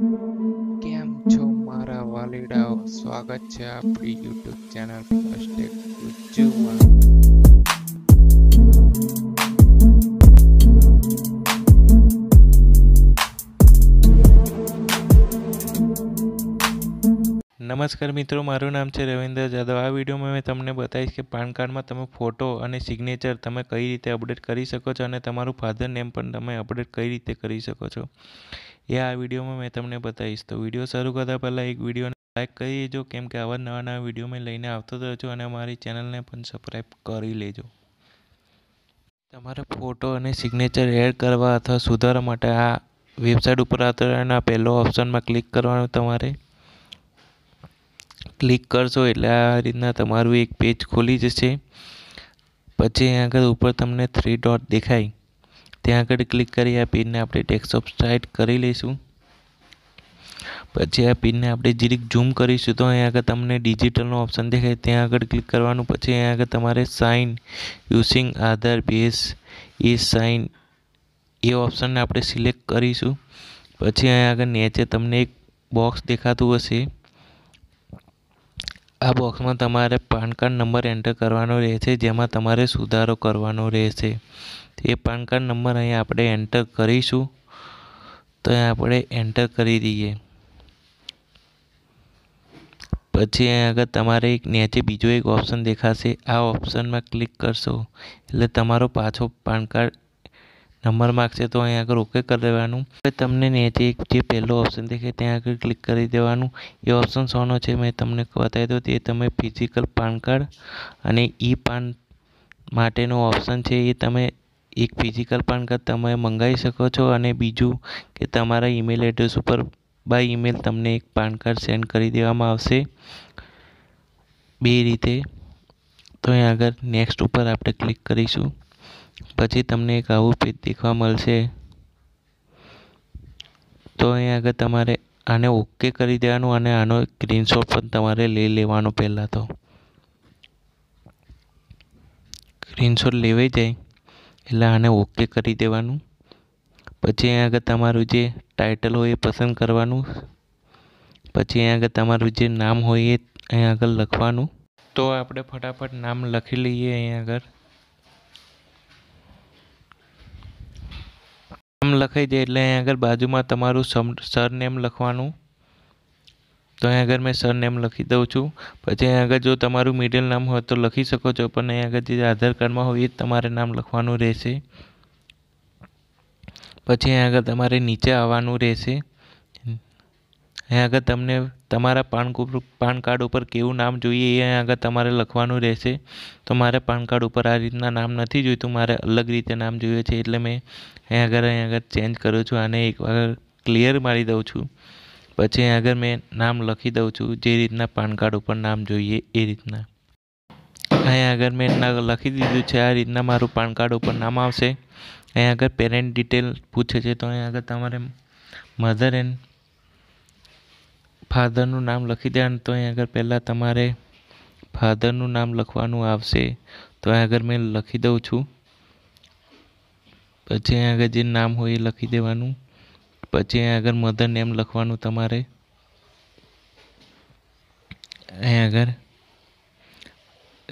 કેમ છો મારા વાલીડાઓ? સ્વાગત છે આપણી યુટ્યુબ ચેનલ ફર્સ્ટ ગુજ્જુમાં. નમસ્કાર મિત્રો, મારું નામ છે રવિન્દ્ર જાદવ. આ વિડીયોમાં મેં તમને બતાવીશ કે પાન કાર્ડમાં તમે ફોટો અને સિગ્નેચર તમે કઈ રીતે અપડેટ કરી શકો છો અને તમારું ફાધર નેમ પણ તમે અપડેટ કઈ રીતે કરી શકો છો. એ આ વિડીયોમાં મેં તમને બતાવીશ. તો વીડિયો શરૂ કરતાં પહેલાં એક વિડીયોને લાઇક કરી દેજો કેમ કે આવા નવા નવા વીડિયો મેં લઈને આવતો જ રહેજો અને મારી ચેનલને પણ સબસ્ક્રાઈબ કરી લેજો. તમારે ફોટો અને સિગ્નેચર એડ કરવા અથવા સુધારવા માટે આ વેબસાઇટ ઉપર આવતા પહેલો ઓપ્શનમાં ક્લિક કરવાનું તમારે ક્લિક કરશો એટલે આ રીતના તમારું એક પેજ ખોલી જશે. પછી આગળ ઉપર તમને થ્રી ડોટ દેખાય. ત્યાં આગળ ક્લિક કરી આ પિનને આપણે ડેસ્કટોપ સાઇડ કરી લઈશું. પછી આ પિનને આપણે જીરીક ઝૂમ કરીશું તો અહીંયા આગળ તમને ડિજિટલનો ઓપ્શન દેખાય. ત્યાં આગળ ક્લિક કરવાનું, પછી અહીંયા આગળ તમારે sign using Aadhaar base e sign એ ઓપ્શનને આપણે સિલેક્ટ કરીશું. પછી અહીંયા આગળ નીચે તમને એક બોક્સ દેખાતું હશે. આ બોક્સમાં તમારે પાન કાર્ડ નંબર એન્ટર કરવાનો રહેશે, જેમાં તમારે સુધારો કરવાનો રહેશે. એ પાન કાર્ડ નંબર અહીં આપણે એન્ટર કરીશું. તો આપણે એન્ટર કરી દઈએ. પછી અહીંયા આગળ તમારે એક નીચે બીજો એક ઓપ્શન દેખાશે. આ ઓપ્શનમાં ક્લિક કરશો. એટલે તમારો પાછો પાન કાર્ડ નંબર માગશે તો અહીં આગળ ઓકે કરી દેવાનું. તમને નીચે એક જે પહેલો ઓપ્શન દેખાય ત્યાં આગળ ક્લિક કરી દેવાનું. એ ઓપ્શન શોનો છે મેં તમને બતાવી દો તે તમે ફિઝિકલ પાન કાર્ડ અને ઈ પાન માટેનો ઓપ્શન છે એ તમે એક ફિઝિકલ પાન કાર્ડ તમે મંગાવી શકો છો અને બીજું કે તમારા ઈમેલ એડ્રેસ ઉપર બાય ઈમેલ તમને એક પાન કાર્ડ સેન્ડ કરી દેવામાં આવશે. બે રીતે. તો અહીં આગળ નેક્સ્ટ ઉપર આપણે ક્લિક કરીશું. પછી તમને એક આવું પેજ દેખવા મળશે. તો અહીં આગળ તમારે આને ઓકે કરી દેવાનું અને આનો સ્ક્રીનશોટ પણ તમારે લઈ લેવાનો પહેલાં તો. સ્ક્રીનશોટ લેવાઈ જાય. એટલે આને ઓકે કરી દેવાનું. પછી અહીં આગળ તમારું જે ટાઇટલ હોય એ પસંદ કરવાનું. પછી અહીં આગળ તમારું જે નામ હોય એ અહીં આગળ લખવાનું. તો આપણે ફટાફટ નામ લખી લઈએ અહીં આગળ. નામ લખાઈ જાય એટલે અહીં આગળ બાજુમાં તમારું સરનેમ લખવાનું. તો અહીં આગળ મેં સરનેમ લખી દઉં છું. પછી અહીં આગળ જો તમારું મિડલ નામ હોય તો લખી શકો છો, પણ અહીં આગળ જે આધાર કાર્ડમાં હોય એ જ તમારે નામ લખવાનું રહેશે. પછી અહીં આગળ તમારે નીચે આવવાનું રહેશે. અહીં આગળ તમને તમારા પાન કાર્ડ ઉપર કેવું નામ જોઈએ એ અહીં આગળ તમારે લખવાનું રહેશે. તો મારે પાન કાર્ડ ઉપર આ રીતના નામ નથી જોઈતું, મારે અલગ રીતે નામ જોઈએ છે એટલે મેં અહીં આગળ અહીં આગળ ચેન્જ કરું છું આને એક વાર ક્લિયર મારી દઉં છું. પછી આગળ મેં નામ લખી દઉં છું, જે રીતના પાન કાર્ડ ઉપર નામ જોઈએ એ રીતના. અહીંયા આગળ મેં લખી દીધું છે, આ રીતના મારું પાન કાર્ડ ઉપર નામ આવશે. અહીંયા આગળ પેરેન્ટ ડિટેલ પૂછે છે, તો અહીંયા આગળ તમારે મધર એન્ડ ફાધરનું નામ લખી દેવાનું, તો અહીંયા આગળ પહેલાં તમારે ફાધરનું નામ લખવાનું આવશે, તો અહીં આગળ મેં લખી દઉં છું. પછી અહીંયા આગળ જે નામ હોય એ લખી દેવાનું. પછી આગળ મધર નેમ લખવાનું તમારે? અહીં આગળ.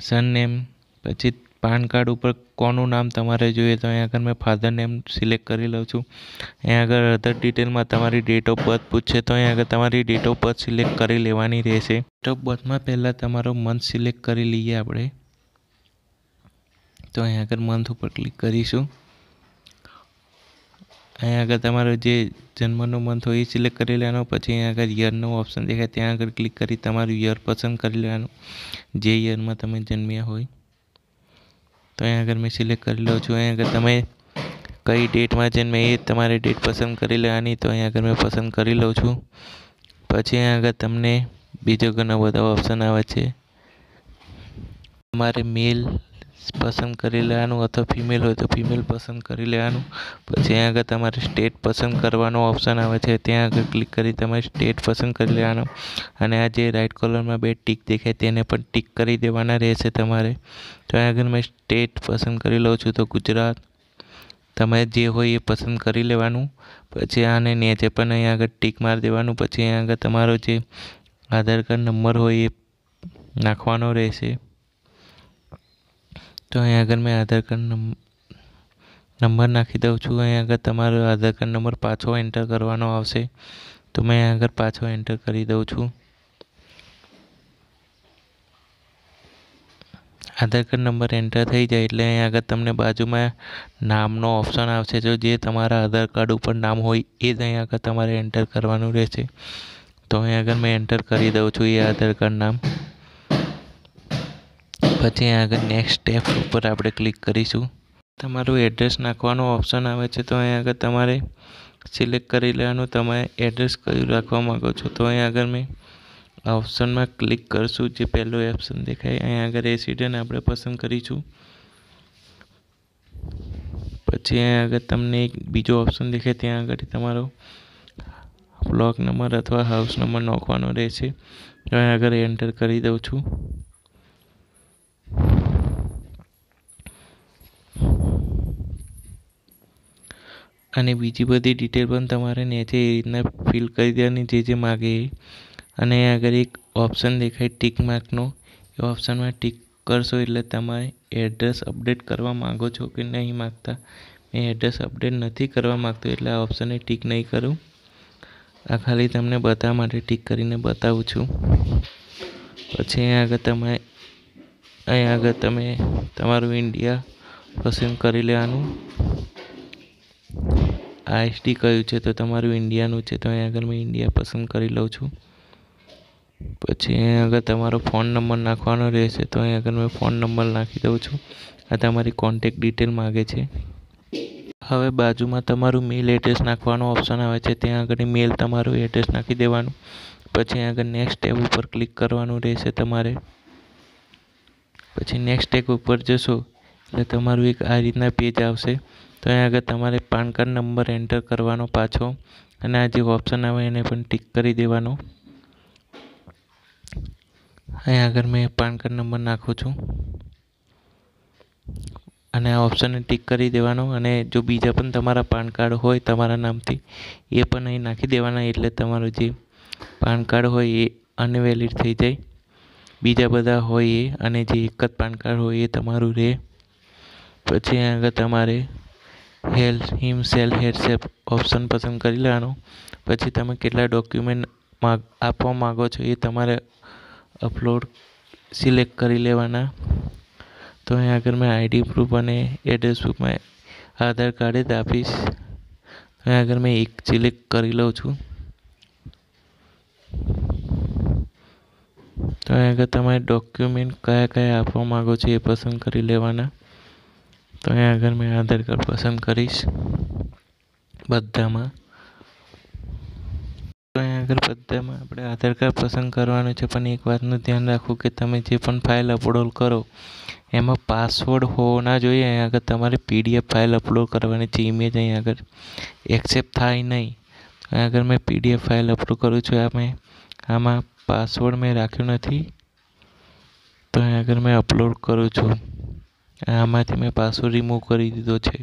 સન નેમ પછી પાન કાર્ડ ઉપર કોનું નામ તમારે જોઈએ તો અહીં આગળ મેં ફાધર નેમ સિલેક્ટ કરી લઉં છું. અહીં આગળ અધર ડિટેલમાં તમારી ડેટ ઓફ બર્થ પૂછશે તો અહીં આગળ તમારી ડેટ ઓફ બર્થ સિલેક્ટ કરી લેવાની રહેશે. ડેટ ઓફ બર્થમાં પહેલાં તમારો મંથ સિલેક્ટ કરી લઈએ આપણે. તો અહીં આગળ મંથ ઉપર ક્લિક કરીશું. અહીં આગળ તમારો જે જન્મનો મંથ હોય એ સિલેક્ટ કરી લેવાનો, પછી અહીં આગળ યરનો ઓપ્શન દેખાય, ત્યાં આગળ ક્લિક કરી તમારું યર પસંદ કરી લેવાનું, જે યરમાં તમે જન્મ્યા હોય. તો અહીં આગળ મેં સિલેક્ટ કરી લઉં છું. અહીંયા આગળ તમે કઈ ડેટમાં જન્મે એ તમારે ડેટ પસંદ કરી લેવાની, તો અહીં આગળ મેં પસંદ કરી લઉં છું. પછી અહીંયા આગળ તમને બીજો ઘણા બધા ઓપ્શન આવે છે. તમારે મેલ પસંદ કરી લેવાનું અથવા ફિમેલ હોય તો ફિમેલ પસંદ કરી લેવાનું. પછી અહીં આગળ તમારે સ્ટેટ પસંદ કરવાનો ઓપ્શન આવે છે. ત્યાં આગળ ક્લિક કરી તમારે સ્ટેટ પસંદ કરી લેવાનો. અને આ જે રાઈટ કોલરમાં બે ટીક દેખાય તેને પણ ટીક કરી દેવાના રહેશે તમારે. તો અહીં આગળ મેં સ્ટેટ પસંદ કરી લઉં છું તો ગુજરાત. તમે જે હોય એ પસંદ કરી લેવાનું. પછી આને નેચે પણ અહીંયા આગળ ટીક મારી દેવાનું. પછી અહીંયા આગળ તમારો જે આધાર કાર્ડ નંબર હોય એ નાખવાનો રહેશે. તો અહીંયા આગળ મેં આધાર કાર્ડ નંબર નાખી દઉં છું. અહીંયા આગળ તમારો આધાર કાર્ડ નંબર પાછો એન્ટર કરવાનો આવશે. તો મેં અહીં આગળ પાછો એન્ટર કરી દઉં છું. આધાર કાર્ડ નંબર એન્ટર થઈ જાય એટલે અહીં આગળ તમને બાજુમાં નામનો ઓપ્શન આવશે. જો જે તમારા આધાર કાર્ડ ઉપર નામ હોય એ જ અહીંયા આગળ તમારે એન્ટર કરવાનું રહેશે. તો અહીંયા આગળ મેં એન્ટર કરી દઉં છું એ આધાર કાર્ડ નામ. પછી આગળ નેક્સ્ટ સ્ટેપ ઉપર આપણે ક્લિક કરીશું. તમારું એડ્રેસ નાખવાનો ઓપ્શન આવે છે, તો અહીં આગળ તમારે સિલેક્ટ કરી લેવાનું. તમે એડ્રેસ કયું રાખવા માગો છો, તો અહીં આગળ મેં ઓપ્શનમાં ક્લિક કરશું, જે પહેલું ઓપ્શન દેખાય. અહીં આગળ રેસિડેન્ટ આપણે પસંદ કરીશું. પછી અહીંયા આગળ તમને એક બીજો ઓપ્શન દેખાય, ત્યાં આગળ તમારો બ્લોક નંબર અથવા હાઉસ નંબર નાખવાનો રહેશે. તો અહીં આગળ એન્ટર કરી દઉં છું. અને બીજી બધી ડિટેલ પણ તમારે નીચે એ રીતના ફિલ કરી દેવાની જે જે માગે. એ અને આગળ એક ઓપ્શન દેખાય ટીક માર્કનો એ ઓપ્શનમાં ટીક કરશો એટલે તમારે એડ્રેસ અપડેટ કરવા માગો છો કે નહીં માગતા. મેં એડ્રેસ અપડેટ નથી કરવા માગતો એટલે આ ઓપ્શનને ટીક નહીં કરું. આ ખાલી તમને બતાવવા માટે ટીક કરીને બતાવું છું. પછી આગળ તમે અહીંયા આગળ તમે તમારું ઇન્ડિયા પસંદ કરી લેવાનું. આઈએસડી કયું છે તો તમારું ઇન્ડિયાનું છે તો અહીંયા આગળ મેં ઇન્ડિયા પસંદ કરી લઉં છું. પછી અહીંયા આગળ તમારો ફોન નંબર નાખવાનો રહેશે તો અહીં આગળ મેં ફોન નંબર નાખી દઉં છું. આ તમારી કોન્ટેક ડિટેલ માગે છે. હવે બાજુમાં તમારું મેલ એડ્રેસ નાખવાનો ઓપ્શન આવે છે. ત્યાં આગળ મેલ તમારું એડ્રેસ નાખી દેવાનું. પછી આગળ નેક્સ્ટ ટેબ ઉપર ક્લિક કરવાનું રહેશે તમારે. પછી નેક્સ્ટ ટેક ઉપર જશો, એટલે તમારું એક આ રીતના પેજ આવશે. તો અહીંયા આગળ તમારે પાન કાર્ડ નંબર એન્ટર કરવાનો પાછો, અને આ જે ઓપ્શન આવે એને પણ ટીક કરી દેવાનો. અહીંયા આગળ મેં પાન કાર્ડ નંબર નાખું છું. અને આ ઓપ્શનને ટીક કરી દેવાનો, અને જો બીજા પણ તમારા પાન કાર્ડ હોય તમારા નામથી, એ પણ અહીં નાખી દેવાના, એટલે તમારું જે પાન કાર્ડ હોય એ અનવેલિડ થઈ જાય. બીજા બધા હોય એ અને જે એક જ પાન કાર્ડ હોય એ તમારું રહે પછી આગળ તમારે હેલ્થ હિમ, સેલ હેરસેપ ઓપ્શન પસંદ કરી લેવાનું. પછી તમે કેટલા ડોક્યુમેન્ટ માગ, આપવા માગો છો એ તમારે અપલોડ, સિલેક્ટ કરી લેવાના. તો અહીં આગળ મેં આઈડી પ્રૂફ અને એડ્રેસ પ્રૂફમાં આધાર કાર્ડ જ આપીશ. અહીં આગળ મેં એક સિલેક્ટ કરી લઉં છું. તો અહીં આગળ તમારે ડોક્યુમેન્ટ કયા કયા આપવા માગો છો એ પસંદ કરી લેવાના. તો અહીં આગળ મેં આધાર કાર્ડ પસંદ કરીશ. બધામાં. તો અહીં આગળ બધામાં આપણે આધાર કાર્ડ પસંદ કરવાનું છે, પણ એક વાતનું ધ્યાન રાખવું કે તમે જે પણ ફાઇલ અપલોડ કરો, એમાં પાસવર્ડ હોવો ના જોઈએ. અહીં આગળ તમારે પીડીએફ ફાઇલ અપલોડ કરવાની છે ઇમેજ અહીં આગળ એક્સેપ્ટ થાય નહીં. અહીં આગળ મેં પીડીએફ ફાઇલ અપલોડ કરું છું, આ મેં આમાં પાસવર્ડ મેં રાખ્યો નથી તો અહીં આગળ મેં અપલોડ કરું છું, આમાંથી મેં પાસવર્ડ રિમૂવ કરી દીધો છે.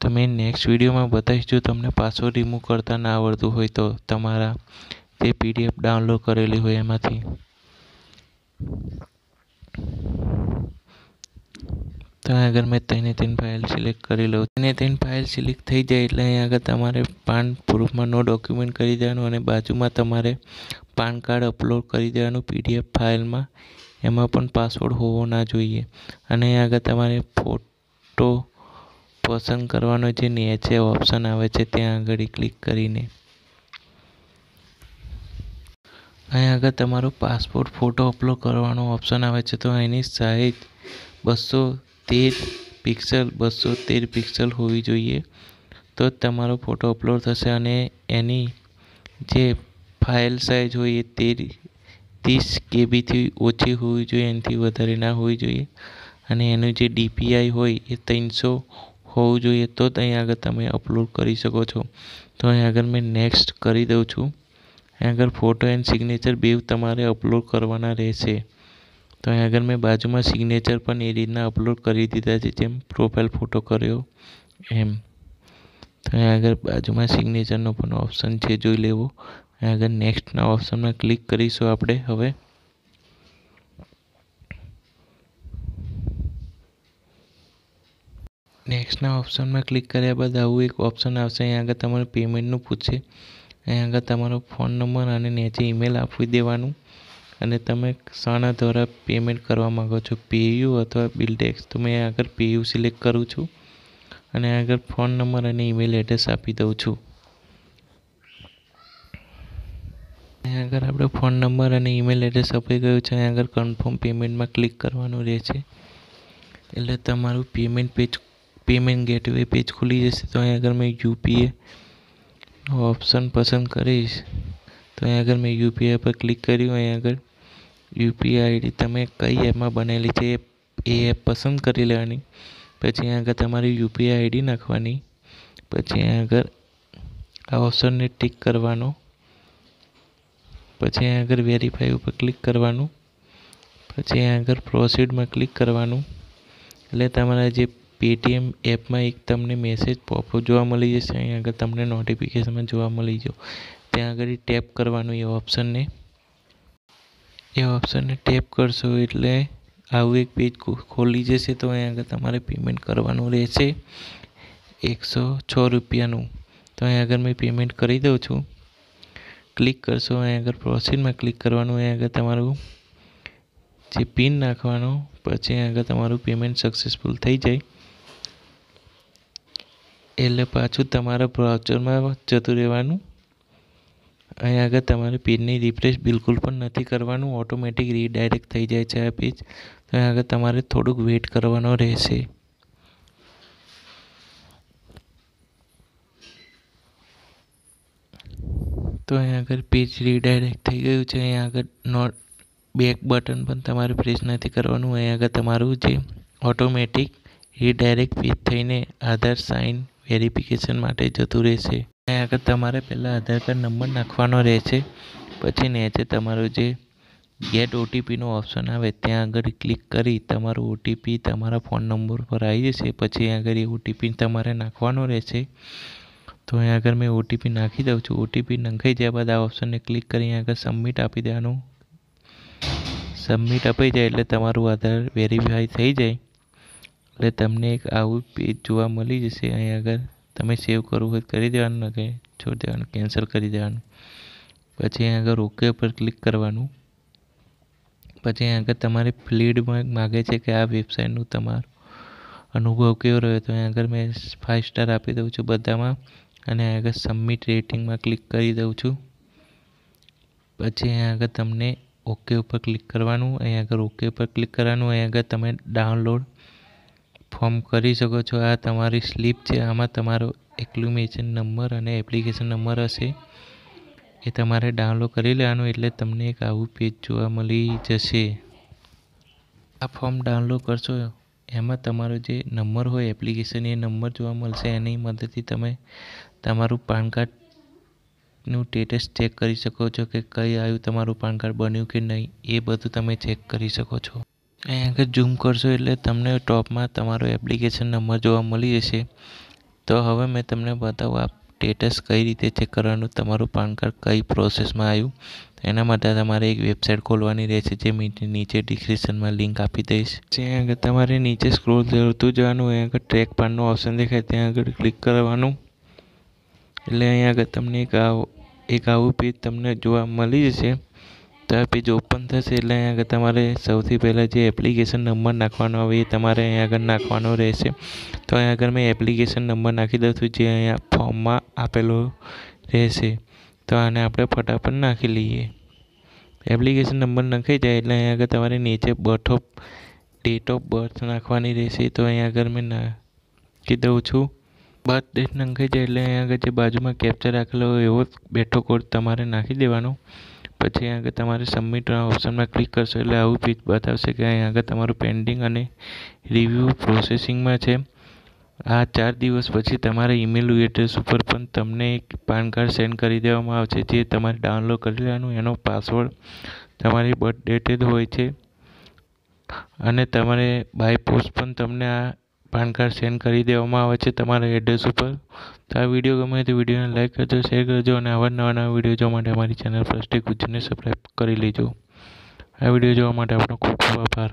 તો મેં નેક્સ્ટ વિડીયોમાં બતાવીશ, જો તમને પાસવર્ડ રિમૂવ કરતા ના આવડતું હોય તો તમારા તે પીડીએફ ડાઉનલોડ કરેલી હોય એમાંથી. તો આગળ મેં ત્રણે ત્રણ ફાઇલ સિલેક્ટ કરી લઉં. તેને ત્રણ ફાઇલ સિલેક્ટ થઈ જાય એટલે અહીં આગળ તમારે પાન પ્રૂફમાં નો ડોક્યુમેન્ટ કરી દેવાનું અને બાજુમાં તમારે પાન કાર્ડ અપલોડ કરી દેવાનું પીડીએફ ફાઇલમાં એમાં પણ પાસવર્ડ હોવો ના જોઈએ. અને અહીં આગળ તમારે ફોટો પસંદ કરવાનો જે નેચે ઓપ્શન આવે છે ત્યાં આગળ ક્લિક કરીને. અહીં આગળ તમારો પાસપોર્ટ ફોટો અપલોડ કરવાનો ઓપ્શન આવે છે. તો એની સાઇઝ બસો તેર પિક્સલ, બસો તેર પિક્સલ હોવી જોઈએ. તો જ તમારો ફોટો અપલોડ થશે અને એની જે ફાઇલ સાઇઝ હોય એ તેર, ત્રીસ કેબીથી ઓછી હોવી જોઈએ, એનાથી વધારે ના હોવી જોઈએ. અને એનું જે ડીપીઆઈ હોય એ ત્રણસો હોવું જોઈએ. તો જ અહીં આગળ તમે અપલોડ કરી શકો છો. તો અહીં આગળ મેં નેક્સ્ટ કરી દઉં છું. અહીં આગળ ફોટો એન્ડ સિગ્નેચર બેવ તમારે અપલોડ કરવાના રહેશે. તો અહીં આગળ મેં બાજુમાં સિગ્નેચર પણ એ રીતના અપલોડ કરી દીધા છે, જેમ પ્રોફાઇલ ફોટો કર્યો, એમ. તો અહીંયા આગળ બાજુમાં સિગ્નેચરનો પણ ઓપ્શન છે, જોઈ લેવો. અહીંયા આગળ નેક્સ્ટના ઓપ્શનમાં ક્લિક કરીશું આપણે હવે. નેક્સ્ટના ઓપ્શનમાં ક્લિક કર્યા બાદ આવું એક ઓપ્શન આવશે. અહીંયા આગળ તમારું પેમેન્ટનું પૂછશે. અહીંયા આગળ તમારો ફોન નંબર અને નીચે ઈમેલ આપી દેવાનું. અને તમે શાના દ્વારા પેમેન્ટ કરવા માગો છો પેયુ અથવા બિલ ટેક્સ તો મેં આગળ પેયુ સિલેક્ટ કરું છું. અને આગળ ફોન નંબર અને ઈમેલ એડ્રેસ આપી દઉં છું. આગળ આપણે ફોન નંબર અને ઈમેલ એડ્રેસ આપી ગયું છે અહીંયા આગળ કન્ફર્મ પેમેન્ટમાં ક્લિક કરવાનું રહેશે એટલે તમારું payment page payment gateway page ખુલી જશે, તો અહીં આગળ મેં યુપીએ ઓપ્શન પસંદ કરીશ. તો અહીં આગળ મેં યુપીઆઈ પર ક્લિક કર્યું, અહીં આગળ યુપીઆઈ આઈડી તમે કઈ એપમાં બનેલી છે એ એપ પસંદ કરી લેવાની. પછી અહીં આગળ તમારી યુપીઆઈ આઈડી નાખવાની. પછી અહીં આગળ આ ઓપ્શનને ટિક કરવાનો. પછી અહીં આગળ વેરીફાઈ ઉપર ક્લિક કરવાનું. પછી અહીં આગળ પ્રોસીડમાં ક્લિક કરવાનું. એટલે તમારા જે પેટીએમ એપમાં એક તમને મેસેજ પોપો જોવા મળી જશે. અહીં આગળ તમને નોટિફિકેશનમાં જોવા મળી જાવ ત્યાં આગળ ટેપ કરવાનું એ ઓપ્શનને. એ ઓપ્શનને ટેપ કરશો એટલે આવું એક પેજ ખોલી જશે તો અહીં આગળ તમારે પેમેન્ટ કરવાનું રહેશે. એકસો છ રૂપિયાનું. તો અહીં આગળ મેં પેમેન્ટ કરી દઉં છું. ક્લિક કરશો અહીં આગળ પ્રોસીડમાં ક્લિક કરવાનું અહીં આગળ તમારું જે પિન નાખવાનો, પછી અહીં આગળ તમારું પેમેન્ટ સક્સેસફુલ થઈ જાય. એટલે પાછું તમારા બ્રાઉઝરમાં જતું રહેવાનું. અહીં આગળ તમારે પેજને રિફ્રેશ બિલકુલ પણ નથી કરવાનું, ઓટોમેટિક રીડાયરેક્ટ થઈ જાય છે આ પેજ તો અહીં આગળ તમારે થોડુંક વેઇટ કરવાનો રહેશે. તો અહીં આગળ પેજ રીડાયરેક્ટ થઈ ગયું છે. અહીં આગળ નોટ બેક બટન પણ તમારે પ્રેસ નથી કરવાનું. અહીં આગળ તમારું જે ઓટોમેટિક રીડાયરેક્ટ પેજ થઈને આધાર સાઇન વેરિફિકેશન માટે જતું રહેશે. આગળ તમારે પહેલાં આધાર કાર્ડ નંબર નાખવાનો રહેશે. પછી નીચે તમારું જે ગેટ ઓટીપીનો ઓપ્શન આવે, ત્યાં આગળ ક્લિક કરી તમારું ઓટીપી તમારા ફોન નંબર પર આવી જશે. પછી આગળ એ ઓટીપી તમારે નાખવાનો રહેશે. તો અહીં આગળ મેં ઓટીપી નાખી દઉં છું. ઓટીપી નંખાઈ જાય બાદ આ ઓપ્શનને ક્લિક કરી આગળ સબમિટ આપી દેવાનું. સબમિટ અપાઈ જાય એટલે તમારું આધાર વેરીફાઈ થઈ જાય. એટલે તમને એક આવું પેજ જોવા મળી જશે અહીં આગળ. તમે સેવ કરવું હોય કરી દેવાનું કે છોડી દેવાનું કેન્સલ કરી દેવાનું. પછી અહીં આગળ ઓકે પર ક્લિક કરવાનું. પછી અહીં આગળ તમારી ફીડમાં માગે છે કે આ વેબસાઇટનું તમારો અનુભવ કેવો રહ્યો, તો અહીં આગળ મેં ફાઇવ સ્ટાર આપી દઉં છું બધામાં. અને અહીં આગળ સબમિટ રેટિંગમાં ક્લિક કરી દઉં છું. પછી અહીં આગળ તમને ઓકે ઉપર ક્લિક કરવાનું, અહીં આગળ ઓકે ઉપર ક્લિક કરવાનું, અહીં આગળ તમે ડાઉનલોડ ફોર્મ કરી શકો છો. આ તમારી સ્લીપ છે. આમાં તમારો એક્લુમેશન નંબર અને એપ્લિકેશન નંબર હશે. એ તમારે ડાઉનલોડ કરી લેવાનું એટલે તમને એક આવું પેજ જોવા મળી જશે. આ ફોર્મ ડાઉનલોડ કરશો, એમાં તમારો જે નંબર હોય એપ્લિકેશન એ નંબર જોવા મળશે. એની મદદથી તમે તમારું પાન કાર્ડનું સ્ટેટસ ચેક કરી શકો છો કે કઈ આવ્યું તમારું પાન કાર્ડ બન્યું કે નહીં. એ બધું તમે ચેક કરી શકો છો. અહીં આગળ ઝૂમ કરશો એટલે તમને ટોપમાં તમારો એપ્લિકેશન નંબર જોવા મળી જશે. તો હવે મેં તમને બતાવું આ સ્ટેટસ કઈ રીતે ચેક કરવાનું, તમારું પાન કાર્ડ કઈ પ્રોસેસમાં આવ્યું. એના માટે તમારે એક વેબસાઇટ ખોલવાની રહેશે, જે નીચે ડિસ્ક્રિપ્શનમાં લિંક આપી દઈશ. ત્યાં આગળ તમારે નીચે સ્ક્રોલ કરતું જવાનું અહીં આગળ ટ્રેક પાનનું ઓપ્શન દેખાય, ત્યાં આગળ ક્લિક કરવાનું. એટલે અહીં આગળ તમને એક આવું એક આવું પેજ તમને જોવા મળી જશે. તો પેજ ઓપન થશે એટલે અહીં આગળ તમારે સૌથી પહેલાં જે એપ્લિકેશન નંબર નાખવાનો આવે એ તમારે અહીં આગળ નાખવાનો રહેશે. તો અહીં આગળ મેં એપ્લિકેશન નંબર નાખી દઉં છું જે અહીંયા ફોર્મમાં આપેલો રહેશે. તો આને આપણે ફટાફટ નાખી લઈએ. એપ્લિકેશન નંબર નાખી જાય એટલે અહીં આગળ તમારે નીચે birth of date of birth નાખવાની રહેશે. તો અહીં આગળ મેં નાખી દઉં છું. બર્થ ડેટ નાખી જાય એટલે અહીં આગળ જે બાજુમાં કેપ્ચર રાખેલો હોય એવો બેઠો કોડ તમારે નાખી દેવાનો. પછી આગળ તમારે સબમિટના ઓપ્શનમાં ક્લિક કરશો એટલે આવું પેજ બતાવશે કે અહીં આગળ તમારું પેન્ડિંગ અને રિવ્યૂ પ્રોસેસિંગમાં છે. આ ચાર દિવસ પછી તમારા ઈમેલ એડ્રેસ ઉપર પણ તમને એક પાન કાર્ડ સેન્ડ કરી દેવામાં આવશે, જે તમારે ડાઉનલોડ કરી લેવાનું, એનો પાસવર્ડ તમારી બર્થ ડેટેડ હોય છે. અને તમારે બાય પોસ્ટ પણ તમને આ પાન કાર્ડ સેન્ડ કરી દેવામાં આવે છે તમારા એડ્રેસ ઉપર. તો આ વીડિયો ગમે તો વિડીયોને લાઇક કરજો શેર કરજો અને આવા નવા નવા વીડિયો જોવા માટે અમારી ચેનલ ફર્સ્ટ ગુજરાતને સબસ્ક્રાઈબ કરી લેજો. આ વીડિયો જોવા માટે આપણો ખૂબ ખૂબ આભાર.